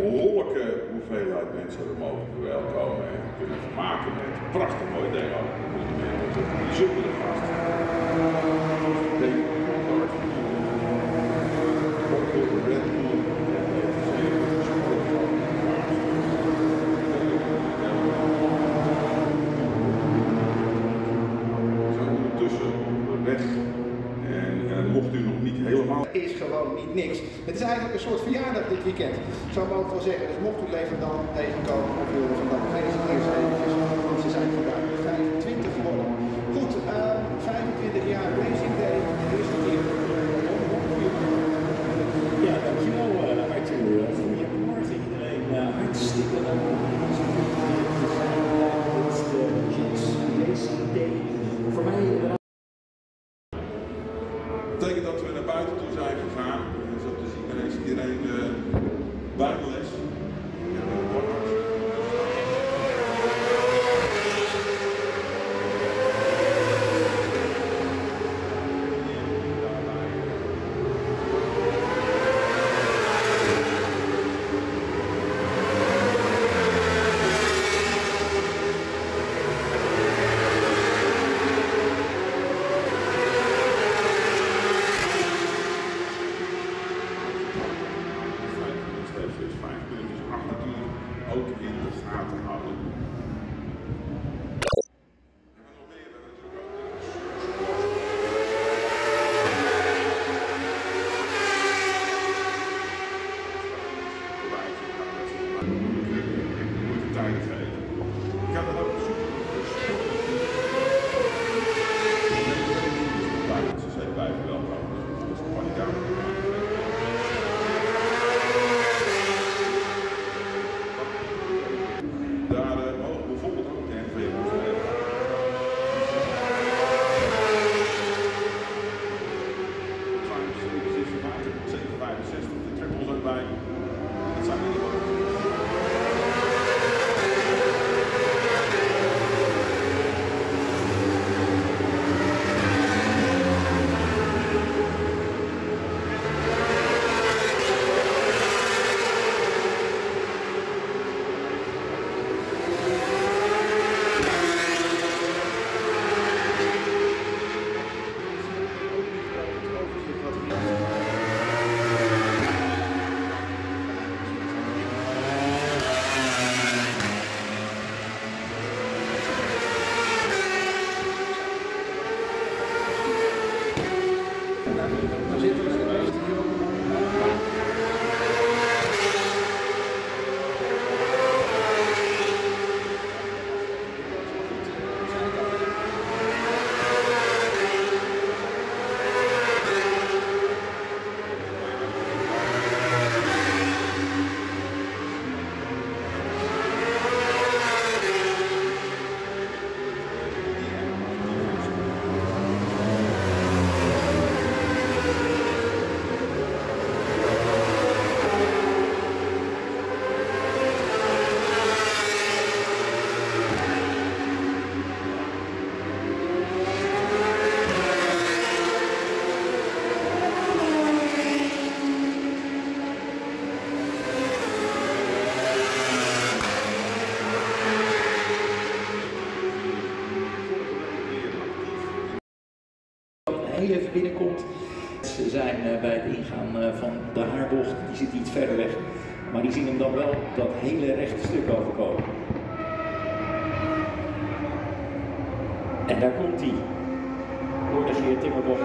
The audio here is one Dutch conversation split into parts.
behoorlijke hoeveelheid mensen er mogen verwelkomen en kunnen vermaken met prachtig mooi demo. Bijzondere gast. ondertussen weg. En uh, mocht u nog niet helemaal. is gewoon niet niks. Het is eigenlijk een soort verjaardag dit weekend. Zou ik wel zeggen. Dus mocht u leven dan tegenkomen of willen van dan gefeliciteerd ze eventjes. Want ze zijn vandaag dat hele rechte stuk overkomen. En daar komt hij. Door de Timmerbocht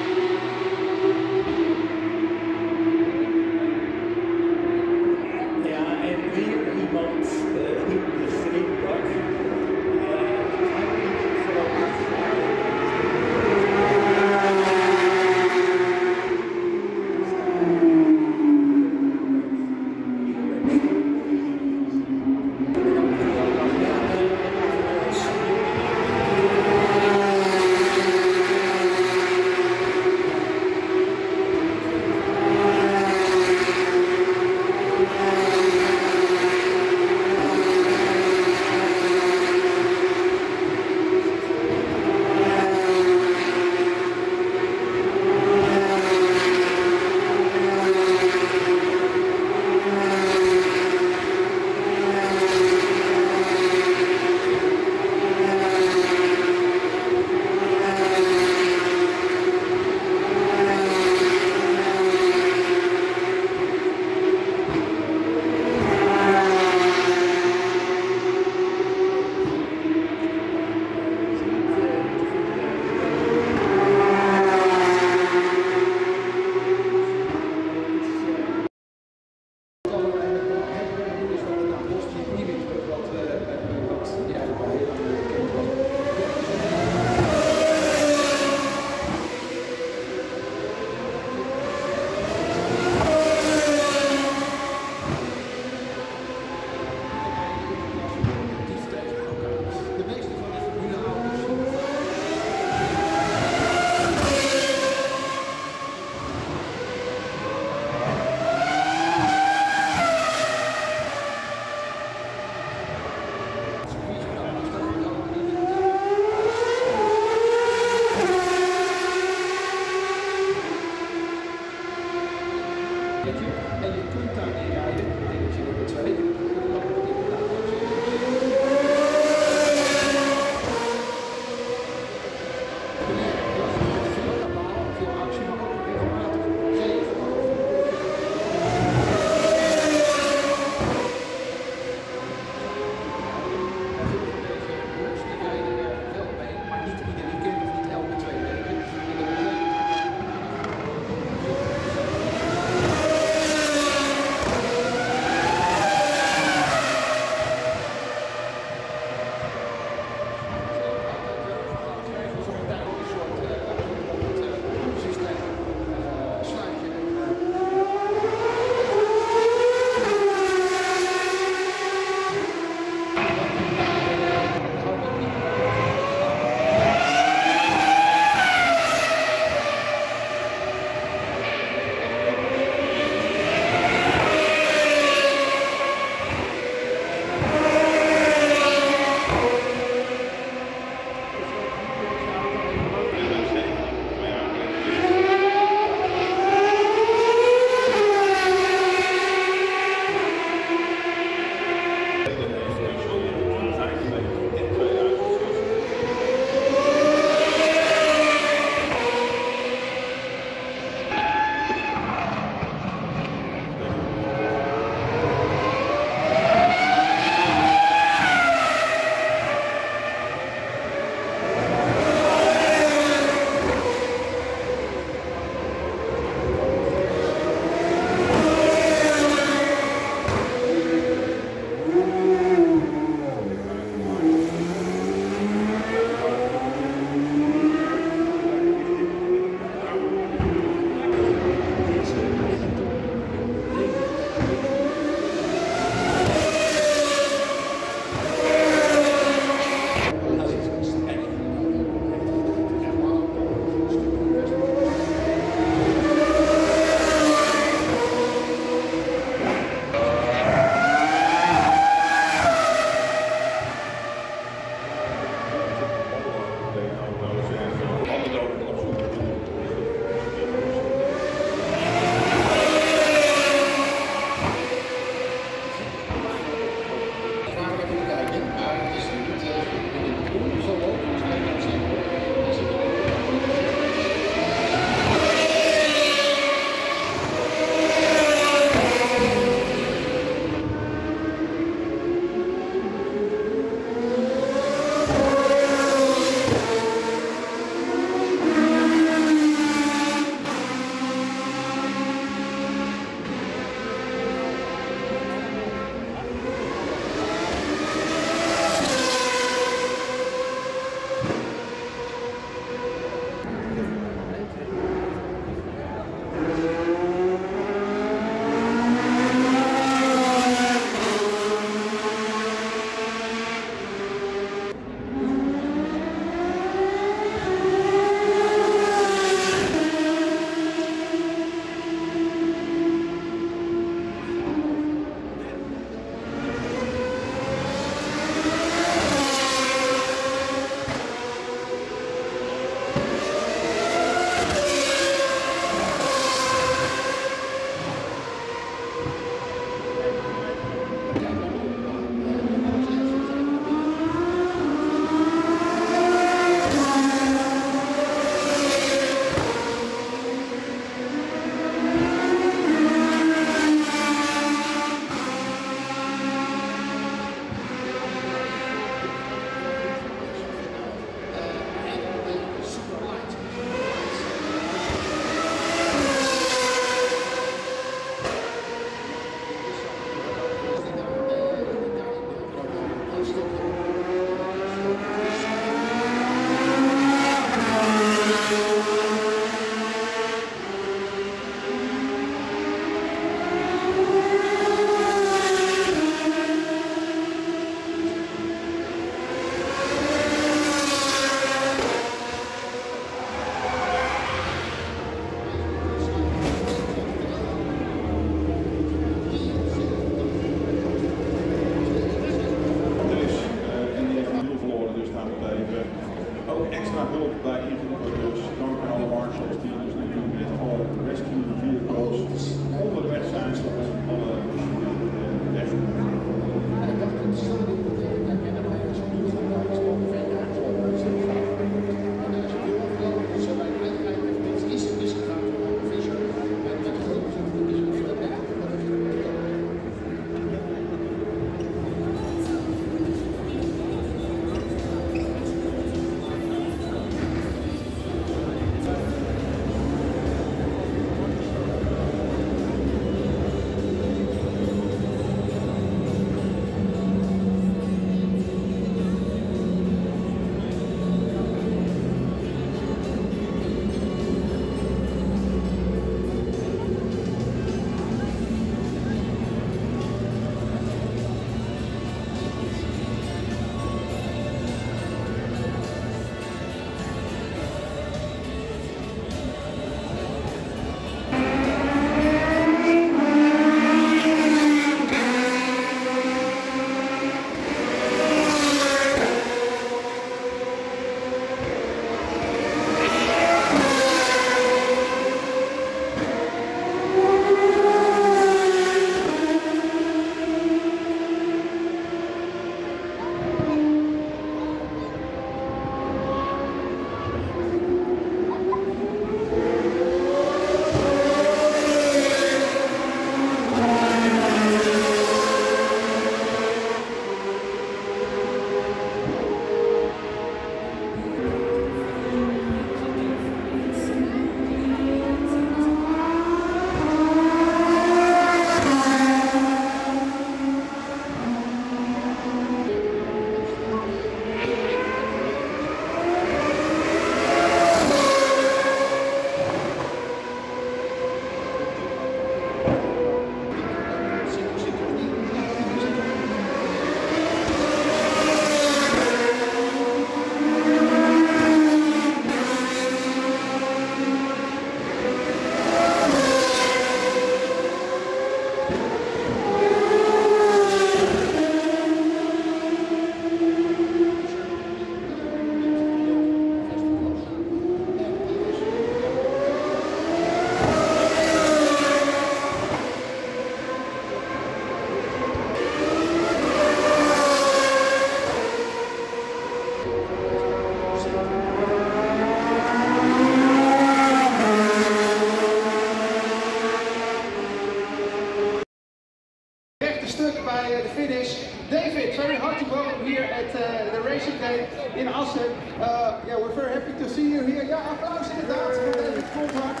Uh, yeah, we're very happy to see you here. Ja, applaus inderdaad voor David Kontvart.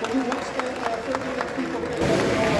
But we want to uh, 30 minutes people can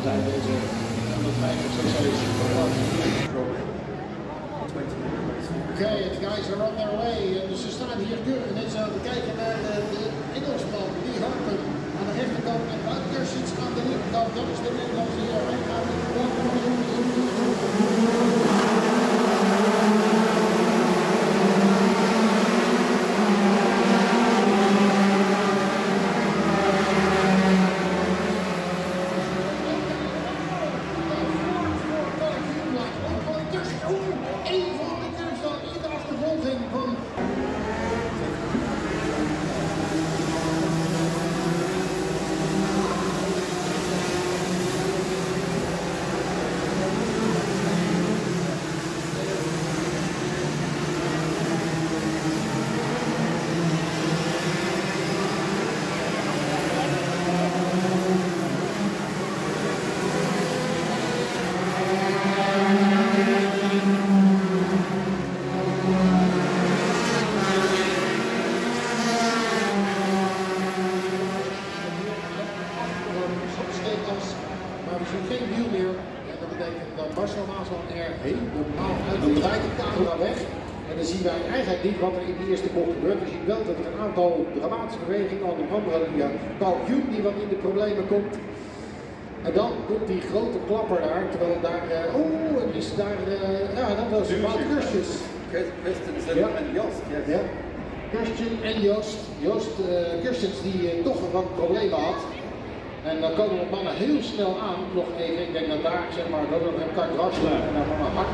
zijn deze 150 cc's. Okay, the guys are on their way. En ze staan hier keurig net zo te kijken naar de, de Engelsman, die Harpen aan de rechterkant en Wout Kersits aan de linkerkant. Dat is de Nederlandse hier. Hij gaat van de curves in de achtervolging van Schepels, maar we zien geen wiel meer. En dat betekent dat Marcel Maasman er helemaal uit Dan draait de camera weg. En dan zien wij eigenlijk niet wat er in die eerste bocht gebeurt. We zien wel dat er een aantal bewegingen, onder andere via Paul Hume die wat in de problemen komt. En dan komt die grote klapper daar, terwijl daar, eh, oeh, en is daar, eh, ja, dat was Wout Kurstjes. Christensen Ja. en Jost. Ja. Kirsten en Joost. Joost uh, Kirstens die eh, toch wat problemen had. En dan komen de mannen heel snel aan. Nog even, ik denk dat daar zeg maar, dat er een ligt en dan.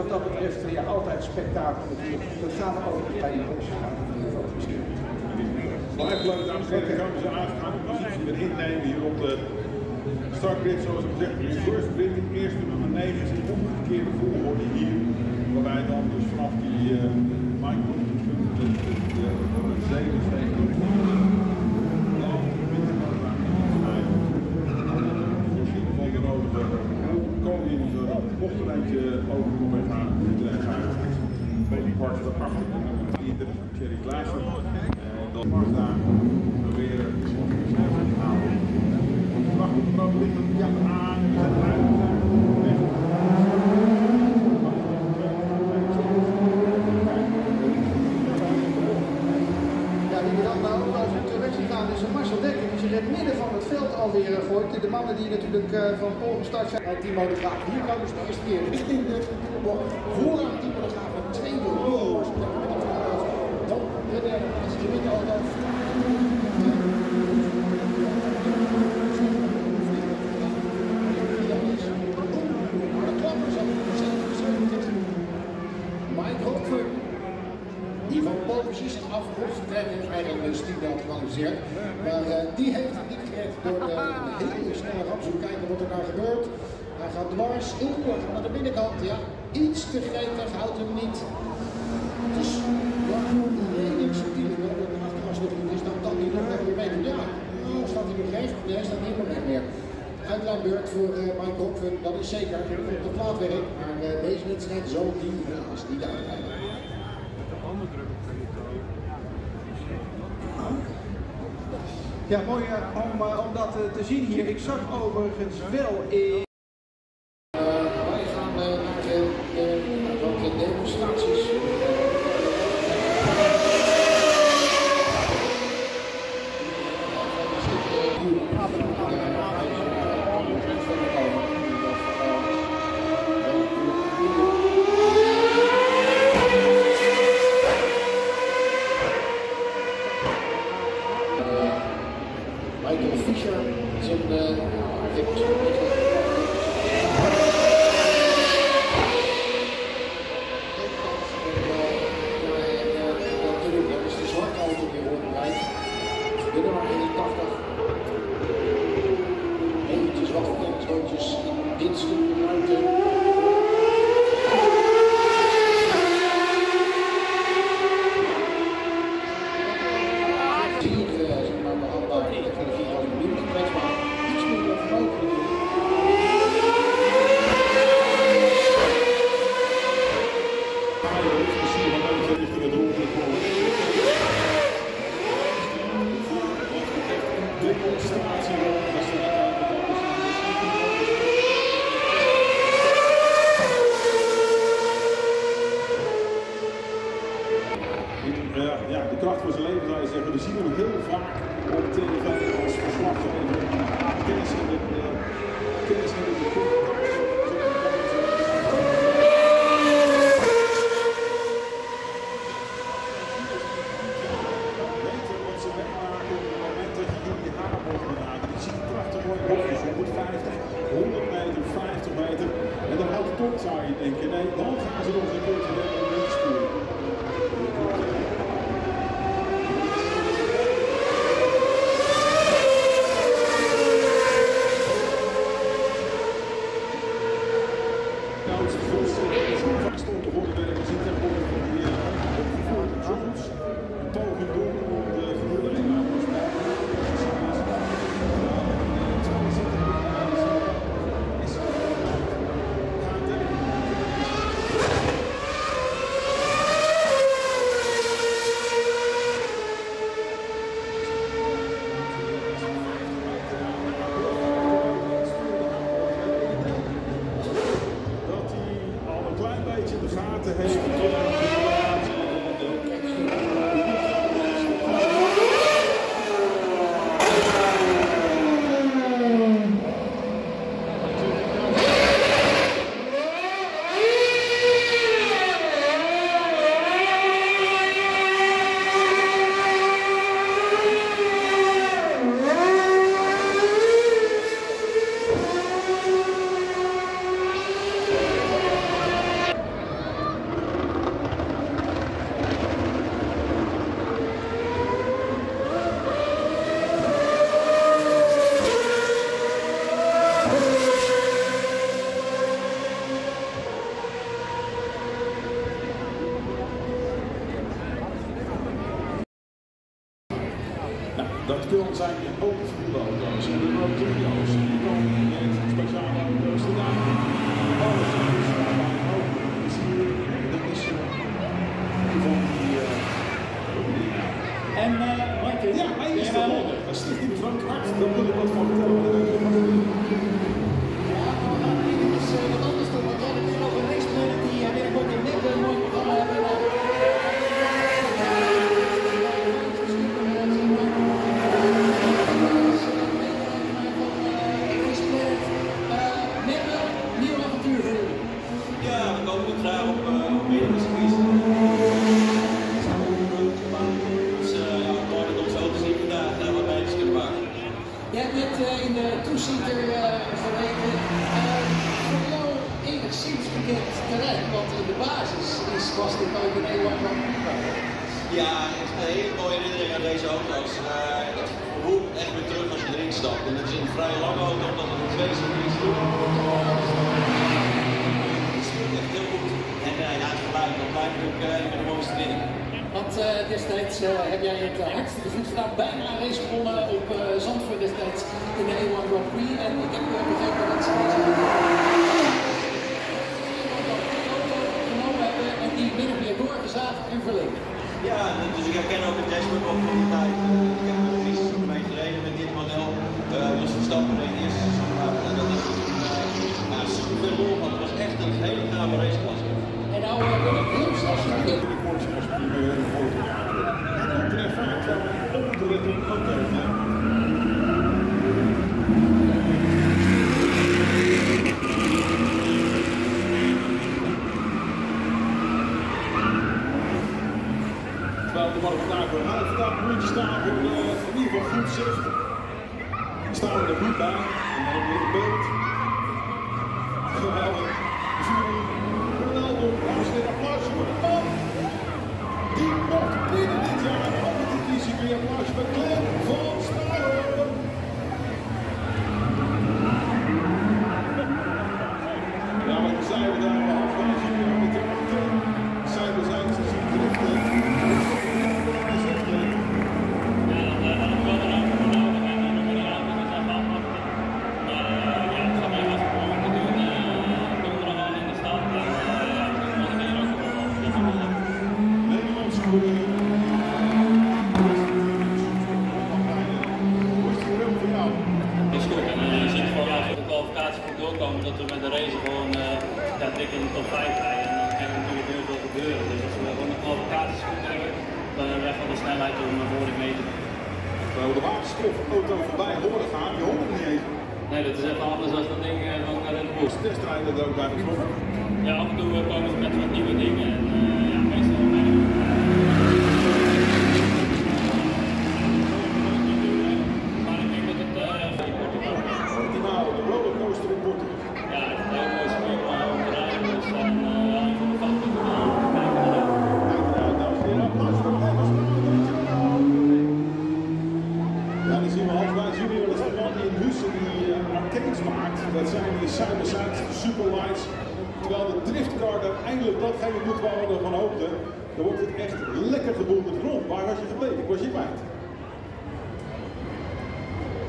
Wat dat betreft ja, altijd spektakel. Dat gaan we over bij misschien. Wel echt leuk, dames en heren. Gaan we ze aangaan. De positie met innemen hier op de startgrid, zoals ik gezegd heb. First Brit, het eerste nummer 9 is in omgekeerde volgorde hier. Waarbij dan dus vanaf die uh, Michael de, de, de, de zevende steek door de Voorzien van de nodige koning, zodat de bochtenlijntje over de weg gaan. Iedereen gaat. Baby Parks daarachter, nummer 33 Thierry Klaassen. En dan was daar proberen te halen. Wacht op de. Ja, aan. Zet uit. Weg. Ja, die dan nou ook zien gaan is Marcel Dekker. Die zich in het midden van het veld alweer eh, gooit. De mannen die natuurlijk eh, van Pool gestart zijn. Timo de Graaf. Hier komen ze de eerste keer richting de. Vooraan Timo de Graaf met tweede roos. Dan de derde plaats. De witte auto. Maar de klapper zat op 27. Mike Hopfer. Die van pole trekken is eigenlijk een stiel geanalyseerd. Maar uh, die heeft het niet gered door de hele snelle ramzoek. Kijken wat er daar gebeurt. Hij gaat dwars, heel kort naar de binnenkant. Ja, iets te gretig, houdt hem niet. Dus ja, redelijk subtiel. Dat achteraf nog niet is, dan kan hij nog wel weer mee. Ja, oh, staat hij nog recht? Nee, hij staat niet meer. Uitlaatbeurt voor uh, Mike Hopfer, dat is zeker op de plaatwerk. Maar uh, deze wedstrijd zal die helaas niet uitrijden. Ja, mooi eh, om, eh, om dat eh, te zien hier. Ik zag overigens wel in... ik gedaan, bijna een gewonnen op uh, Zandvoort destijds in de e A1 Grand Prix. En ik heb begrepen dat ze deze genomen hebben en die min of meer doorgezaagd en verlengd. Ja, dus ik herken ook het dashboard op van die tijd. stadion eh, in ieder geval goed eh, zicht. We staan er goed bij. En dan weer een beeld.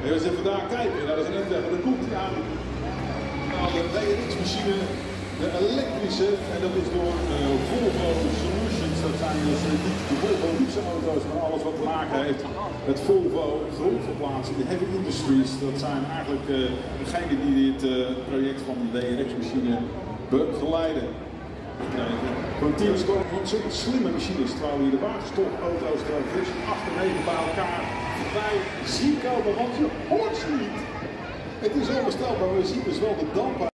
En als je vandaag kijken. naar de Zender, dan komt aan nou, de DRX-machine, de elektrische, en dat is door Volvo Solutions, dat zijn dus eh, de Volvo luxe auto's, maar alles wat te maken heeft met Volvo grondverplaatsen, de heavy industries, dat zijn eigenlijk uh, degenen die dit eh, project van de DRX-machine begeleiden. Een Teams van zo'n slimme machines, terwijl hier de waterstofauto's, de 8 en bij elkaar wij zien komen, want je hoort niet. Het is onbestelbaar, we zien dus wel de dampen.